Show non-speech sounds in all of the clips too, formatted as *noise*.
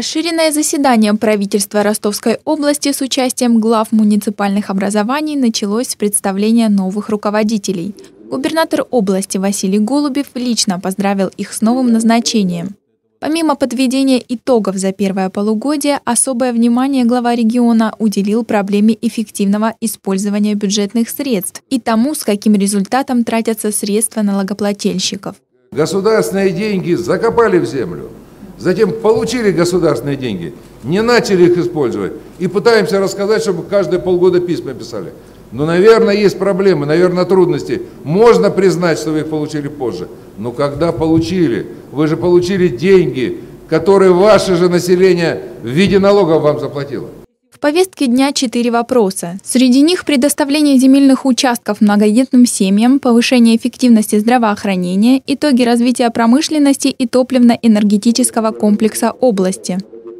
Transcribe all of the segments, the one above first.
Расширенное заседание правительства Ростовской области с участием глав муниципальных образований началось с представления новых руководителей. Губернатор области Василий Голубев лично поздравил их с новым назначением. Помимо подведения итогов за первое полугодие, особое внимание глава региона уделил проблеме эффективного использования бюджетных средств и тому, с каким результатом тратятся средства налогоплательщиков. Государственные деньги закопали в землю – затем получили государственные деньги, не начали их использовать и пытаемся рассказать, чтобы каждые полгода письма писали. Но, наверное, есть проблемы, наверное, трудности. Можно признать, что вы их получили позже. Но когда получили, вы же получили деньги, которые ваше же население в виде налогов вам заплатило. В повестке дня четыре вопроса. Среди них предоставление земельных участков многодетным семьям, повышение эффективности здравоохранения, итоги развития промышленности и топливно-энергетического комплекса области.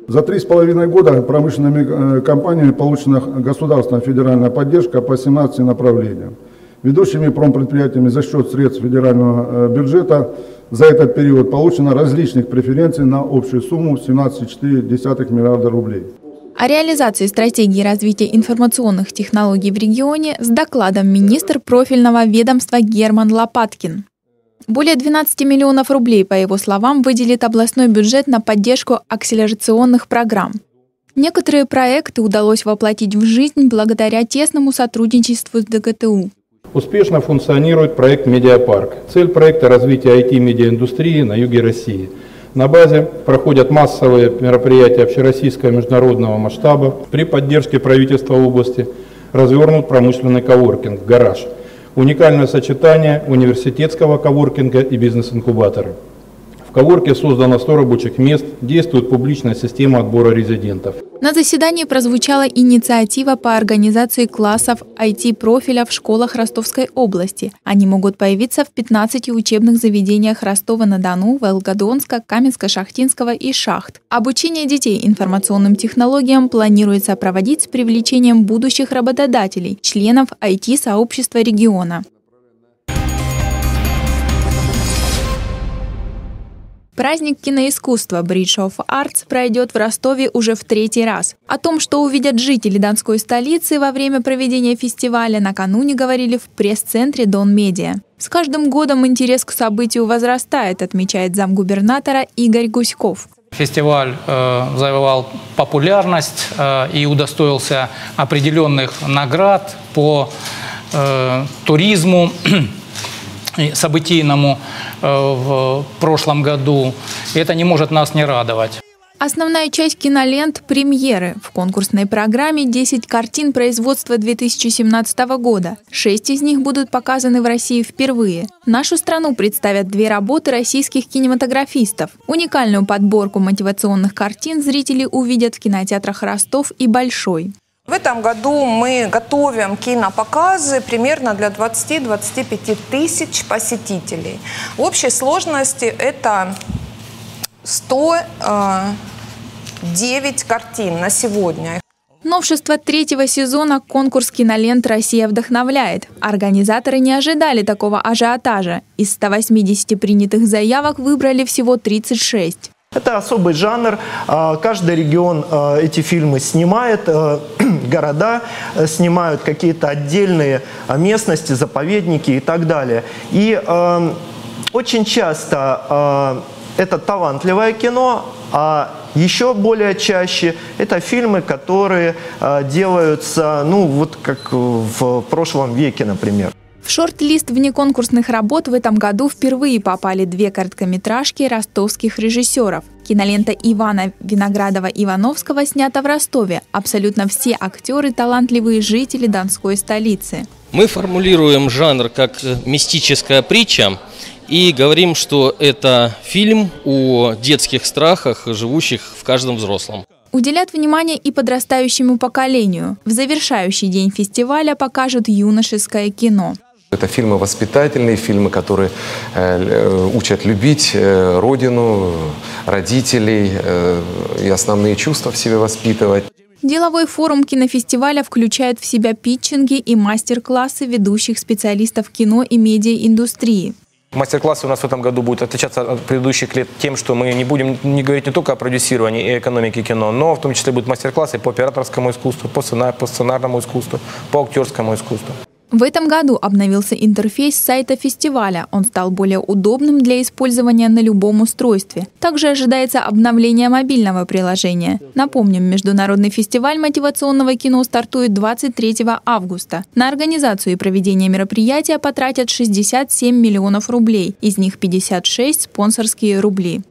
За три с половиной года промышленными э, компаниями получена государственная федеральная поддержка по 17 направлениям. Ведущими промпредприятиями за счет средств федерального э, бюджета за этот период получено различных преференций на общую сумму 17,4 миллиарда рублей о реализации стратегии развития информационных технологий в регионе с докладом министр профильного ведомства Герман Лопаткин. Более 12 миллионов рублей, по его словам, выделит областной бюджет на поддержку акселерационных программ. Некоторые проекты удалось воплотить в жизнь благодаря тесному сотрудничеству с ДГТУ. Успешно функционирует проект «Медиапарк». Цель проекта – развитие IT-медиаиндустрии на юге России – на базе проходят массовые мероприятия общероссийского международного масштаба. При поддержке правительства области развернут промышленный коворкинг «Гараж». Уникальное сочетание университетского коворкинга и бизнес-инкубатора. В Коворке создано 100 рабочих мест, действует публичная система отбора резидентов. На заседании прозвучала инициатива по организации классов IT-профиля в школах Ростовской области. Они могут появиться в 15 учебных заведениях Ростова-на-Дону, Волгодонска, Каменска-Шахтинского и Шахт. Обучение детей информационным технологиям планируется проводить с привлечением будущих работодателей, членов IT-сообщества региона. Праздник киноискусства Bridge of Arts пройдет в Ростове уже в третий раз. О том, что увидят жители Донской столицы во время проведения фестиваля, накануне говорили в пресс-центре Дон Медиа. С каждым годом интерес к событию возрастает, отмечает замгубернатора Игорь Гуськов. Фестиваль э, завоевал популярность э, и удостоился определенных наград по э, туризму *clears throat* событийному э, в прошлом году. И это не может нас не радовать. Основная часть кинолент – премьеры. В конкурсной программе 10 картин производства 2017 года. Шесть из них будут показаны в России впервые. Нашу страну представят две работы российских кинематографистов. Уникальную подборку мотивационных картин зрители увидят в кинотеатрах Ростов и Большой. В этом году мы готовим кинопоказы примерно для 20-25 тысяч посетителей. В общей сложности это 109 э, картин на сегодня. Новшество третьего сезона конкурс кинолент «Россия вдохновляет». Организаторы не ожидали такого ажиотажа. Из 180 принятых заявок выбрали всего 36. Это особый жанр. А, каждый регион а, эти фильмы снимает, а, *clears throat* города э, снимают какие-то отдельные местности, заповедники и так далее. И очень часто это талантливое кино, а еще более чаще это фильмы, которые делаются, ну, вот как в прошлом веке, например. В шорт-лист внеконкурсных работ в этом году впервые попали две короткометражки ростовских режиссеров. Кинолента Ивана Виноградова-Ивановского снята в Ростове. Абсолютно все актеры – талантливые жители Донской столицы. Мы формулируем жанр как мистическая притча и говорим, что это фильм о детских страхах, живущих в каждом взрослом. Уделят внимание и подрастающему поколению. В завершающий день фестиваля покажут юношеское кино. Это фильмы воспитательные, фильмы, которые э, учат любить э, родину, родителей э, и основные чувства в себе воспитывать. Деловой форум кинофестиваля включает в себя питчинги и мастер-классы ведущих специалистов кино и медиаиндустрии. Мастер-классы у нас в этом году будут отличаться от предыдущих лет тем, что мы не будем не говорить не только о продюсировании и экономике кино, но в том числе будут мастер-классы по операторскому искусству, по, сценар, по сценарному искусству, по актерскому искусству. В этом году обновился интерфейс сайта фестиваля. Он стал более удобным для использования на любом устройстве. Также ожидается обновление мобильного приложения. Напомним, Международный фестиваль мотивационного кино стартует 23 августа. На организацию и проведение мероприятия потратят 67 миллионов рублей, из них 56 – спонсорские рубли.